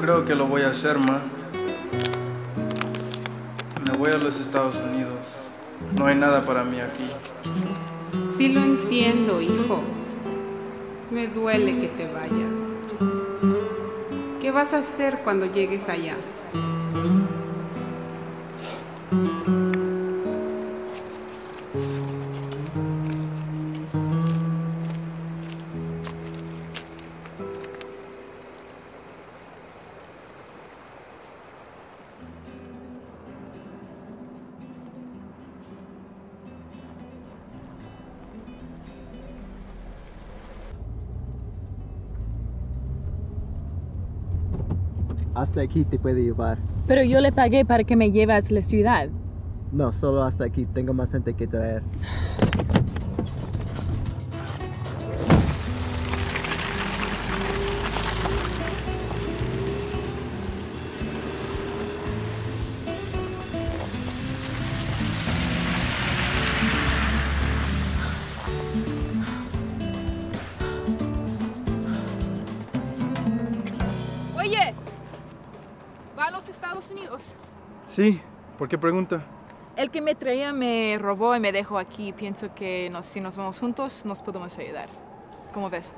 Creo que lo voy a hacer, ma. Me voy a los Estados Unidos. No hay nada para mí aquí. Sí lo entiendo, hijo. Me duele que te vayas. ¿Qué vas a hacer cuando llegues allá? Hasta aquí te puede llevar. Pero yo le pagué para que me lleve a la ciudad. No, solo hasta aquí. Tengo más gente que traer. Estados Unidos? Sí, ¿por qué pregunta? El que me traía me robó y me dejó aquí. Pienso que nos- si nos vamos juntos nos podemos ayudar. ¿Cómo ves?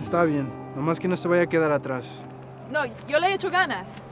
Está bien, nomás que no se vaya a quedar atrás. No, yo le he hecho ganas.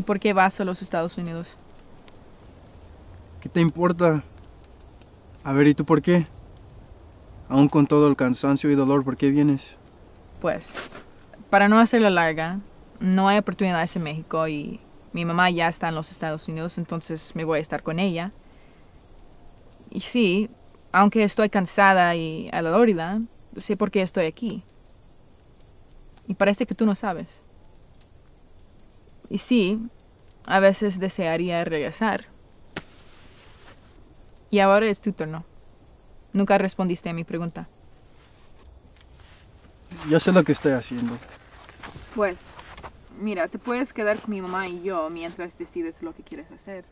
¿Y por qué vas a los Estados Unidos? ¿Qué te importa? A ver, ¿y tú por qué? Aún con todo el cansancio y dolor, ¿por qué vienes? Pues, para no hacerla larga, no hay oportunidades en México y mi mamá ya está en los Estados Unidos, entonces me voy a estar con ella. Y sí, aunque estoy cansada y adolorida, sé por qué estoy aquí. Y parece que tú no sabes. Y sí, a veces desearía regresar. Y ahora es tu turno. Nunca respondiste a mi pregunta. Ya sé lo que estoy haciendo. Pues, mira, te puedes quedar con mi mamá y yo mientras decides lo que quieres hacer.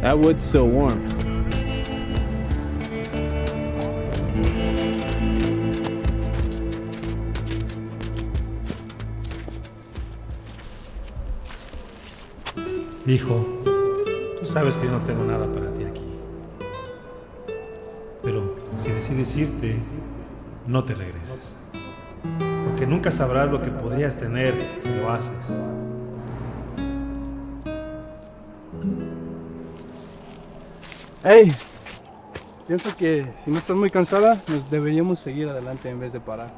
That wood's still warm. Hijo, tú sabes que yo no tengo nada para ti aquí. Pero si decides irte, no te regreses. Porque nunca sabrás lo que podrías tener si lo haces. ¡Hey! Pienso que si no estás muy cansada, nos deberíamos seguir adelante en vez de parar.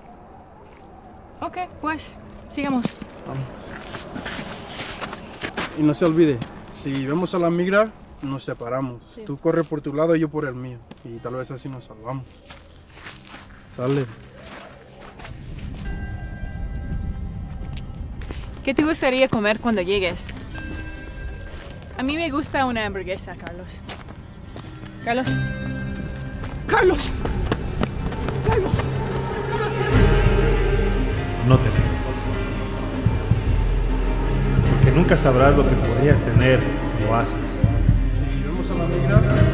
Ok, pues, sigamos. Y no se olvide, si vemos a la migra, nos separamos. Tú corre por tu lado y yo por el mío. Y tal vez así nos salvamos. Sale. ¿Qué te gustaría comer cuando llegues? A mí me gusta una hamburguesa, Carlos. Carlos. Carlos. Carlos. No te regreses. Porque nunca sabrás lo que podrías tener si lo haces. Si a la migra